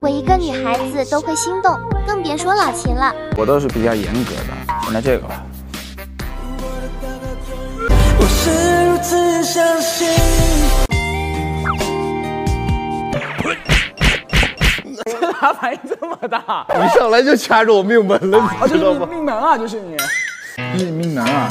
我一个女孩子都会心动，更别说老秦了。我都是比较严格的，那这个吧。我是如此相信。这反应这么大？一上来就掐着我命门了，你知道吗？就是命门啊，就是你，你命门啊。